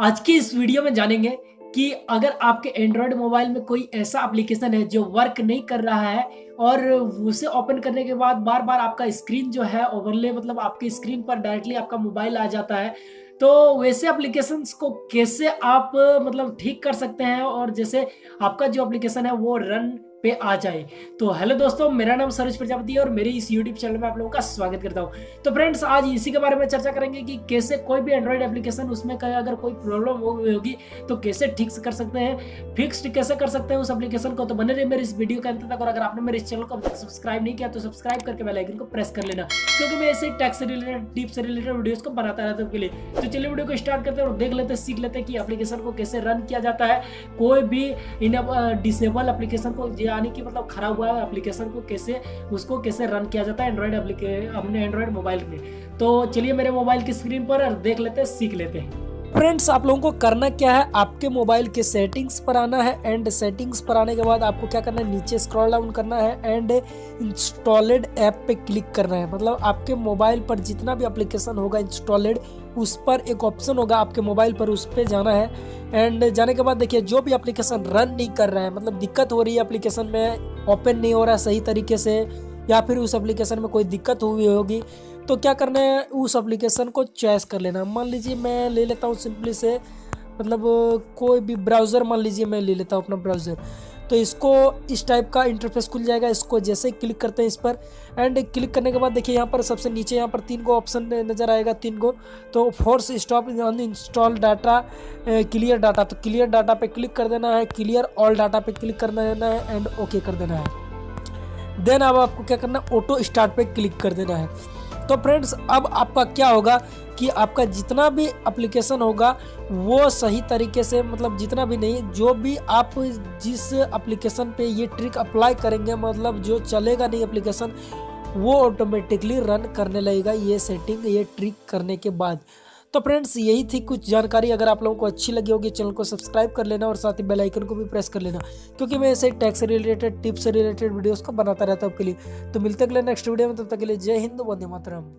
आज की इस वीडियो में जानेंगे कि अगर आपके एंड्रॉयड मोबाइल में कोई ऐसा एप्लीकेशन है जो वर्क नहीं कर रहा है और उसे ओपन करने के बाद बार बार आपका स्क्रीन जो है ओवरले मतलब आपके स्क्रीन पर डायरेक्टली आपका मोबाइल आ जाता है तो वैसे एप्लीकेशंस को कैसे आप मतलब ठीक कर सकते हैं? और जैसे आपका जो एप्लीकेशन है वो रन पे आ जाए। तो हेलो दोस्तों, मेरा नाम सरोज प्रजापति है और मेरे इस यूट्यूब चैनल में आप लोगों का स्वागत करता हूँ। तो फ्रेंड्स, आज इसी के बारे में चर्चा करेंगे कि कैसे कोई भी एंड्रॉइड एप्लीकेशन उसमें कहीं अगर कोई प्रॉब्लम होगी तो कैसे ठीक कर सकते हैं फिक्स कैसे कर सकते हैं उस एप्लीकेशन को। तो बने रहे मेरे इस वीडियो के अंत तक और अगर आपने मेरे इस चैनल को सब्सक्राइब नहीं किया तो सब्सक्राइब करके बेल आइकन को प्रेस कर लेना, क्योंकि मैं ऐसे टैक्स से रिलेटेड टिप्स से रिलेटेड वीडियोस को बनाता रहता हूँ के लिए। तो चलिए वीडियो को स्टार्ट करते हैं और देख लेते हैं सीख लेते हैं कि एप्लीकेशन को कैसे रन किया जाता है। कोई भी डिसेबल एप्लीकेशन को यानी कि मतलब खराब हुआ है एप्लीकेशन को कैसे, उसको कैसे रन किया जाता है एंड्रॉइड अपने एंड्रॉइड मोबाइल में। तो चलिए मेरे मोबाइल की स्क्रीन पर देख लेते हैं, सीख लेते हैं। फ्रेंड्स आप लोगों को करना क्या है? आपके मोबाइल के सेटिंग्स पर आना है एंड सेटिंग्स पर आने के बाद आपको क्या करना है? नीचे स्क्रॉल डाउन करना है एंड इंस्टॉलेड ऐप पे क्लिक करना है। मतलब आपके मोबाइल पर जितना भी एप्लीकेशन होगा इंस्टॉलेड उस पर एक ऑप्शन होगा आपके मोबाइल पर, उस पर जाना है। एंड जाने के बाद देखिए, जो भी एप्लीकेशन रन नहीं कर रहा है मतलब दिक्कत हो रही है एप्लीकेशन में ओपन नहीं हो रहा है सही तरीके से, या फिर उस एप्लीकेशन में कोई दिक्कत हुई होगी तो क्या करना है? उस एप्लीकेशन को चॉइस कर लेना। मान लीजिए मैं ले लेता हूँ सिंपली से मतलब कोई भी ब्राउज़र मान लीजिए मैं ले लेता हूँ अपना ब्राउज़र तो इसको, इस टाइप का इंटरफेस खुल जाएगा। इसको जैसे क्लिक करते हैं इस पर एंड क्लिक करने के बाद देखिए यहाँ पर सबसे नीचे यहाँ पर तीन को ऑप्शन नज़र आएगा, तीन को तो force stop uninstall data clear data तो क्लियर डाटा पे क्लिक कर देना है क्लियर ऑल डाटा पे क्लिक कर देना है एंड ओके कर देना है। देन अब आपको क्या करना है ऑटो स्टार्ट पे क्लिक कर देना है। तो फ्रेंड्स अब आपका क्या होगा कि आपका जितना भी एप्लीकेशन होगा, वो सही तरीके से मतलब जितना भी नहीं, जो भी आप जिस एप्लीकेशन पे ये ट्रिक अप्लाई करेंगे मतलब जो चलेगा नहीं एप्लीकेशन वो ऑटोमेटिकली रन करने लगेगा ये सेटिंग ये ट्रिक करने के बाद। तो फ्रेंड्स यही थी कुछ जानकारी। अगर आप लोगों को अच्छी लगी होगी, चैनल को सब्सक्राइब कर लेना और साथ ही बेल आइकन को भी प्रेस कर लेना, क्योंकि मैं ऐसे टैक्स रिलेटेड टिप्स से रिलेटेड वीडियोस को बनाता रहता हूँ आपके लिए। तो मिलते अगले नेक्स्ट वीडियो में, तब तक के लिए जय हिंद, वंदे मातरम।